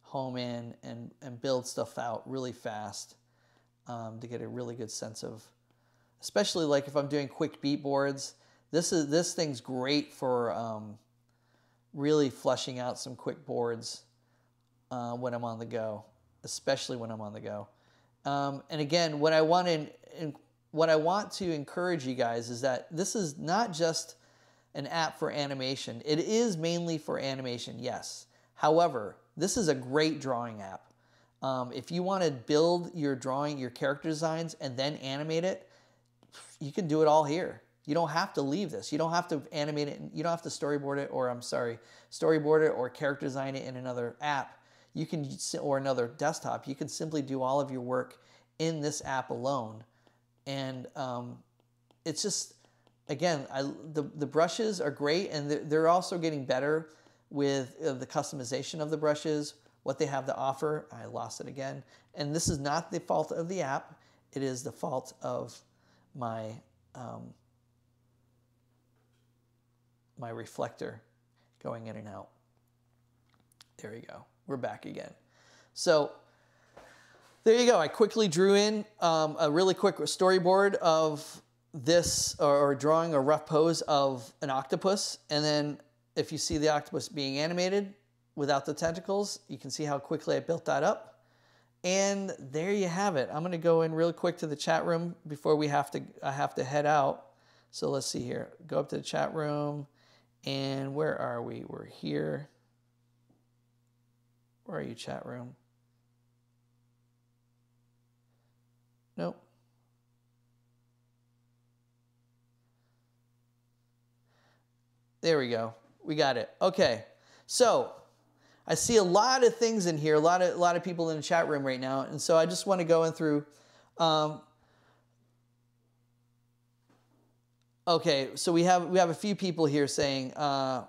home in and, and build stuff out really fast um, to get a really good sense of, especially like if I'm doing quick beat boards. This is this thing's great for um, really fleshing out some quick boards uh, when I'm on the go, especially when I'm on the go. Um, and again, what I want to what I want to encourage you guys is that this is not just an app for animation. It is mainly for animation, yes. However, this is a great drawing app. Um, if you want to build your drawing, your character designs, and then animate it, you can do it all here. You don't have to leave this. You don't have to animate it. You don't have to storyboard it, or I'm sorry, storyboard it or character design it in another app. You can, or another desktop. You can simply do all of your work in this app alone, and um, it's just, again, I, the the brushes are great, and they're, also getting better with uh, the customization of the brushes, what they have to offer. I lost it again, and this is not the fault of the app. It is the fault of my um, my reflector going in and out. There we go. We're back again. So there you go. I quickly drew in um, a really quick storyboard of this or, or drawing a rough pose of an octopus. And then if you see the octopus being animated without the tentacles, you can see how quickly I built that up. And there you have it. I'm going to go in real quick to the chat room before we have to I have to head out. So let's see here. Go up to the chat room. And where are we? We're here. Where are you, chat room? Nope. There we go. We got it. Okay. So I see a lot of things in here, a lot of a lot of people in the chat room right now, and so I just want to go in through. Um, Okay, so we have we have a few people here saying. Uh,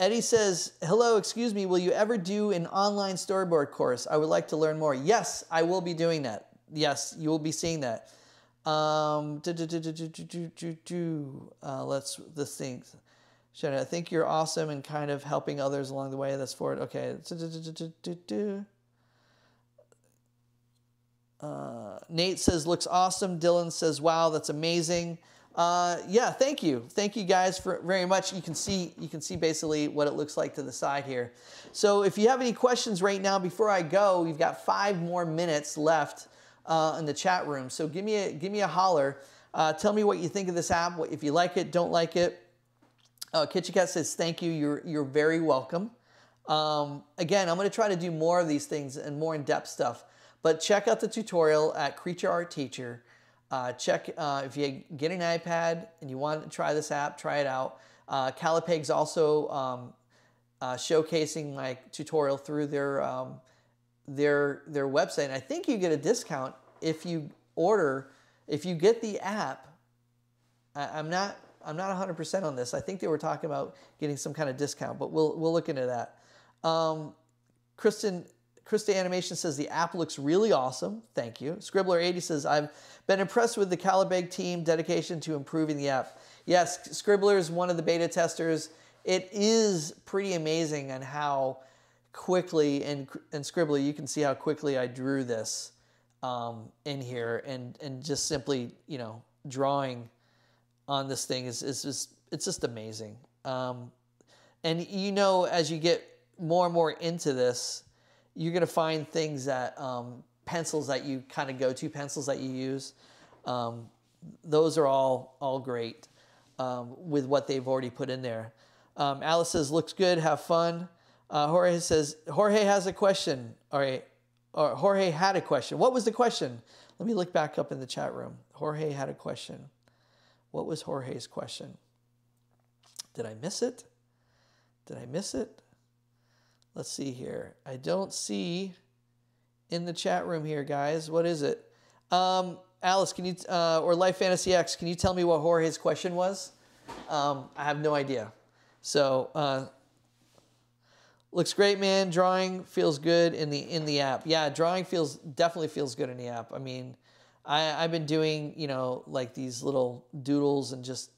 Eddie says, "Hello, excuse me. Will you ever do an online storyboard course? I would like to learn more." Yes, I will be doing that. Yes, you will be seeing that. Um, uh, let's the things. Shannon, I think you're awesome and kind of helping others along the way. That's for it. Okay. Uh, Nate says, looks awesome. Dylan says, wow, that's amazing. Uh, yeah, thank you. Thank you guys for very much. You can see you can see basically what it looks like to the side here. So if you have any questions right now before I go, we've got five more minutes left uh, in the chat room. So give me a give me a holler. Uh, tell me what you think of this app. If you like it, don't like it. Uh, Kitchen Cat says thank you. You're you're very welcome. Um, again, I'm going to try to do more of these things and more in-depth stuff. But check out the tutorial at Creature Art Teacher. Uh, check uh, if you get an iPad and you want to try this app, try it out. Uh, Callipeg's also um, uh, showcasing my tutorial through their um, their their website. And I think you get a discount if you order if you get the app. I, am not I'm not 100% on this. I think they were talking about getting some kind of discount, but we'll we'll look into that. Um, Kristen Krista Animation says the app looks really awesome. Thank you. Scribbler80 says I've been impressed with the Callipeg team dedication to improving the app. Yes, Scribbler is one of the beta testers. It is pretty amazing on how quickly and and Scribbler you can see how quickly I drew this um, in here and and just simply you know drawing on this thing is is just it's just amazing. Um, and you know as you get more and more into this you're to find things that um, pencils that you kind of go to, pencils that you use. Um, those are all all great um, with what they've already put in there. Um, Alice says, "Looks good. Have fun." Uh, Jorge says, "Jorge has a question." All right, or Jorge had a question. What was the question? Let me look back up in the chat room. Jorge had a question. What was Jorge's question? Did I miss it? Did I miss it? Let's see here. I don't see in the chat room here, guys. What is it? Um, Alice, can you, uh, or Life Fantasy X, can you tell me what Jorge's question was? Um, I have no idea. So, uh, looks great, man. Drawing feels good in the in the app. Yeah, drawing feels definitely feels good in the app. I mean, I, I've been doing you know like these little doodles and just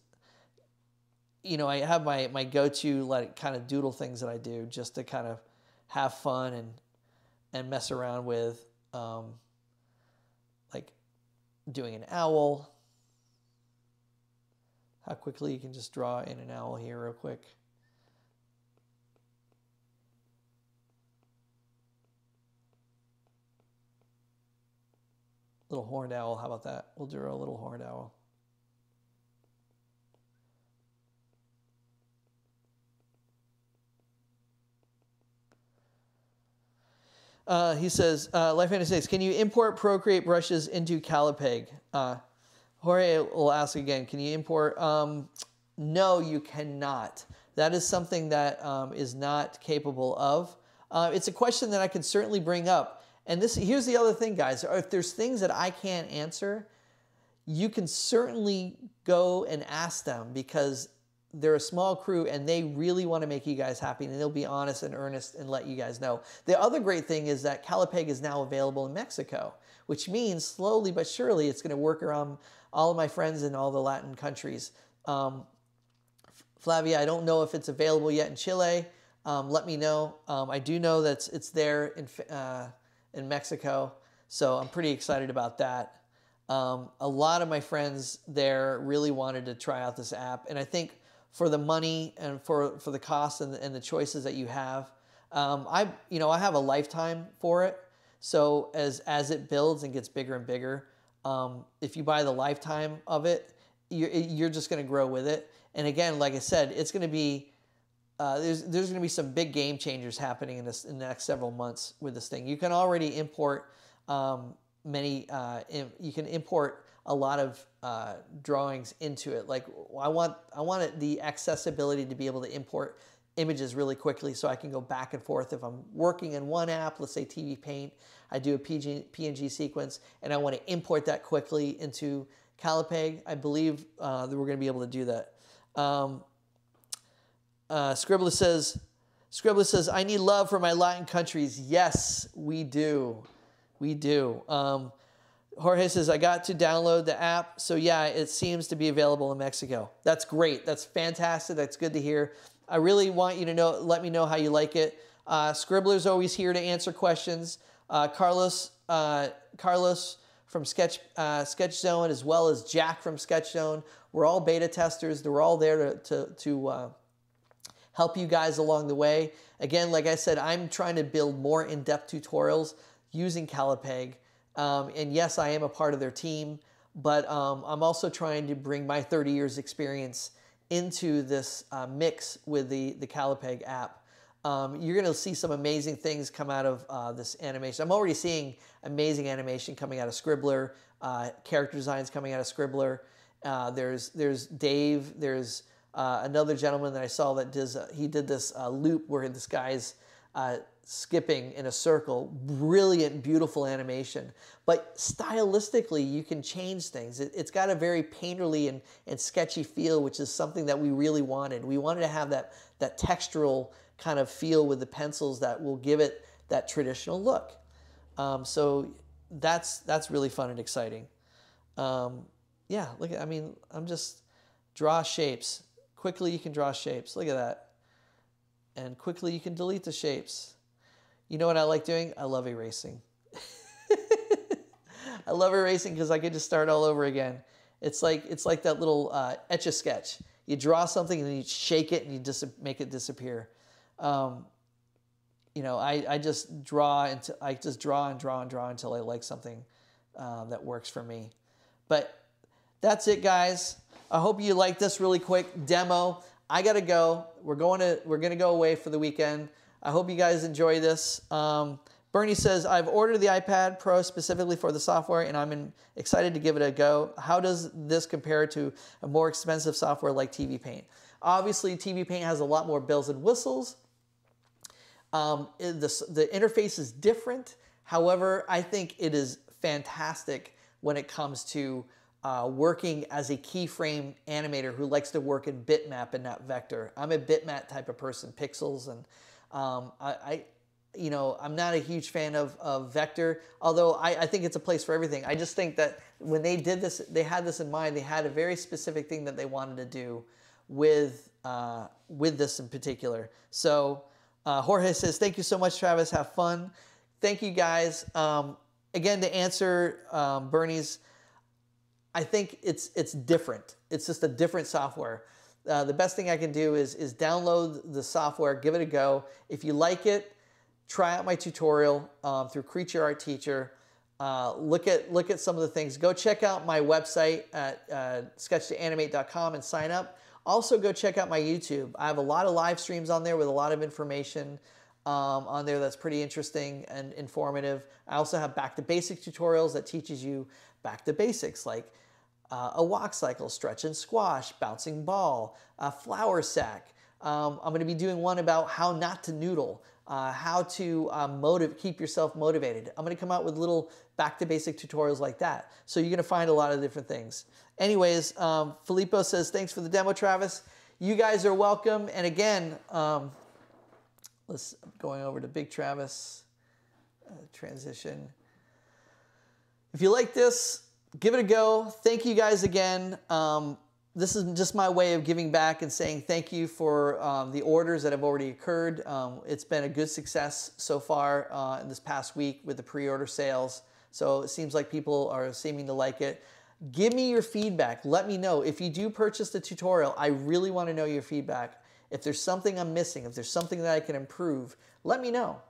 you know, I have my, my go-to like kind of doodle things that I do just to kind of have fun and and mess around with, um, like doing an owl. How quickly you can just draw in an owl here real quick. Little horned owl, how about that? We'll do a little horned owl. Uh, he says, uh, Life Fantasy 6, can you import Procreate brushes into Callipeg? Uh, Jorge will ask again, can you import? Um, no, you cannot. That is something that um, is not capable of. Uh, it's a question that I can certainly bring up. And this here's the other thing, guys. If there's things that I can't answer, you can certainly go and ask them because they're a small crew and they really want to make you guys happy and they'll be honest and earnest and let you guys know. The other great thing is that Callipeg is now available in Mexico, which means slowly but surely it's going to work around all of my friends in all the Latin countries. Um, Flavia, I don't know if it's available yet in Chile. Um, let me know. Um, I do know that it's, it's there in, uh, in Mexico, so I'm pretty excited about that. Um, a lot of my friends there really wanted to try out this app, and I think for the money and for, for the cost and the, and the choices that you have. Um, I, you know, I have a lifetime for it. So as, as it builds and gets bigger and bigger, um, if you buy the lifetime of it, you're, you're just going to grow with it. And again, like I said, it's going to be, uh, there's, there's going to be some big game changers happening in, this, in the next several months with this thing. You can already import um, many, uh, you can import a lot of uh, drawings into it. Like I want, I want it, the accessibility to be able to import images really quickly so I can go back and forth. If I'm working in one app, let's say TV Paint, I do a PG, PNG sequence and I want to import that quickly into Callipeg, I believe uh, that we're going to be able to do that. Um, uh, Scribbler says, Scribbler says, I need love for my Latin countries. Yes, we do. We do. Um, Jorge says, I got to download the app. So, yeah, it seems to be available in Mexico. That's great. That's fantastic. That's good to hear. I really want you to know, let me know how you like it. Uh, Scribbler's always here to answer questions. Uh, Carlos, uh, Carlos from Sketch, uh, Sketch Zone, as well as Jack from Sketch Zone, we're all beta testers. They're all there to, to, to uh, help you guys along the way. Again, like I said, I'm trying to build more in-depth tutorials using Callipeg. Um, and yes, I am a part of their team, but um, I'm also trying to bring my 30 years experience into this uh, mix with the, the Callipeg app. Um, you're going to see some amazing things come out of uh, this animation. I'm already seeing amazing animation coming out of Scribbler, uh, character designs coming out of Scribbler. Uh, there's there's Dave. There's uh, another gentleman that I saw that does he did this uh, loop where this guy's uh, skipping in a circle. Brilliant, beautiful animation. But stylistically, you can change things. It, has got a very painterly and, and sketchy feel, which is something that we really wanted. We wanted to have that, that textural kind of feel with the pencils that will give it that traditional look. Um, so that's, that's really fun and exciting. Um, yeah, look, I mean, I'm just, draw shapes. Quickly you can draw shapes. Look at that. And quickly you can delete the shapes. You know what I like doing? I love erasing. I love erasing because I can just start all over again. It's like it's like that little uh, etch a sketch. You draw something and then you shake it and you just make it disappear. Um, you know, I, I just draw until I just draw and draw and draw until I like something uh, that works for me. But that's it, guys. I hope you like this really quick demo. I gotta go. We're going to we're gonna go away for the weekend. I hope you guys enjoy this. Um, Bernie says, I've ordered the iPad Pro specifically for the software and I'm in, excited to give it a go. How does this compare to a more expensive software like TV Paint? Obviously, TV Paint has a lot more bells and whistles. Um, the, the interface is different. However, I think it is fantastic when it comes to uh, working as a keyframe animator who likes to work in bitmap and not vector. I'm a bitmap type of person, pixels and um, I, I, you know, I'm not a huge fan of, of Vector, although I, I, think it's a place for everything. I just think that when they did this, they had this in mind. They had a very specific thing that they wanted to do with, uh, with this in particular. So Uh, Jorge says, thank you so much, Travis. Have fun. Thank you, guys. Um, again, to answer um, Bernie's, I think it's it's different. It's just a different software. Uh, the best thing I can do is is download the software, give it a go. If you like it, try out my tutorial um, through Creature Art Teacher. Uh, look at look at some of the things. Go check out my website at uh, sketchtoanimate.com and sign up. Also, go check out my YouTube. I have a lot of live streams on there with a lot of information um, on there that's pretty interesting and informative. I also have back to basic tutorials that teaches you back to basics like uh, a walk cycle, stretch and squash, bouncing ball, a flour sack. Um, I'm going to be doing one about how not to noodle uh, how to um, motiv- keep yourself motivated. I'm going to come out with little back to basic tutorials like that. So you're going to find a lot of different things. Anyways, um, Filippo says, thanks for the demo, Travis. You guys are welcome. And again, um, let's going over to Big Travis uh, transition. If you like this, give it a go. Thank you guys again. Um, this is just my way of giving back and saying thank you for um, the orders that have already occurred. Um, it's been a good success so far uh, in this past week with the pre-order sales. So it seems like people are seeming to like it. Give me your feedback. Let me know. If you do purchase the tutorial, I really want to know your feedback. If there's something I'm missing, if there's something that I can improve, let me know.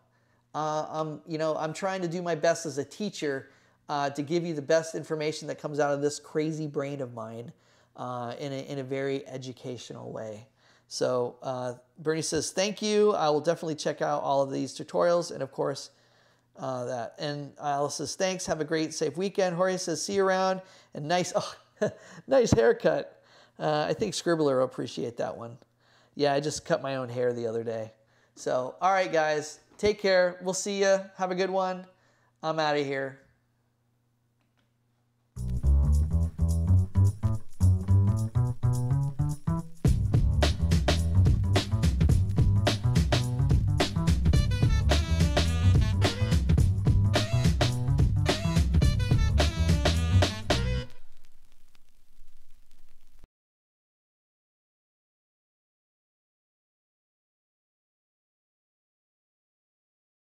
Uh, I'm, you know, I'm trying to do my best as a teacher uh, to give you the best information that comes out of this crazy brain of mine uh, in, a, in a very educational way. So uh, Bernie says, thank you. I will definitely check out all of these tutorials and of course uh, that. And Alice says, thanks. Have a great, safe weekend. Jorge says, see you around. And nice, oh, nice haircut. Uh, I think Scribbler will appreciate that one. Yeah, I just cut my own hair the other day. So, all right, guys, take care. We'll see you. Have a good one. I'm out of here.